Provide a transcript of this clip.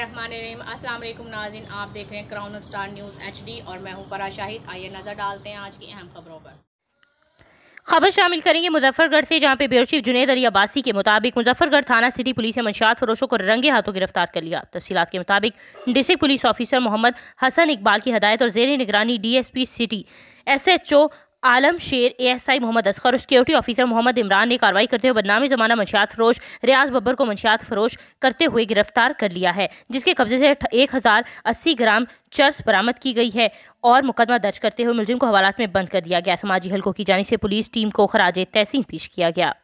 बिस्मिल्लाहिर्रहमानिर्रहीम। अस्सलाम वालेकुम नाजिन आप देख रहे हैं क्राउन स्टार न्यूज़ एचडी और मैं हूँ फरा शाहिद। आइए नज़र डालते हैं आज की अहम खबरों पर। खबर शामिल करेंगे मुजफ्फरगढ़ से, जहाँ पे ब्यूरो चीफ जुनेद अली अब्बासी के मुताबिक मुजफ्फरगढ़ थाना सिटी पुलिस ने मंशियात फरोशों को रंगे हाथों गिरफ़्तार कर लिया। तफसीत के मुताबिक district police officer Mohammad Hasan Iqbal की हदायत और जेर निगरानी डीएसपी सिटी एसएचओ आलम शेर एएसआई मोहम्मद असगर, और सिक्योरिटी ऑफिसर मोहम्मद इमरान ने कार्रवाई करते हुए बदनामी जमाना मंशियात फरोश, रियाज बब्बर को मंशियात फरोश करते हुए गिरफ़्तार कर लिया है, जिसके कब्जे से एक हज़ार अस्सी ग्राम चर्स बरामद की गई है और मुकदमा दर्ज करते हुए मुलजिम को हवालात में बंद कर दिया गया। समाजी हलकों की जानी से पुलिस टीम को खराज तहसीन पेश किया गया।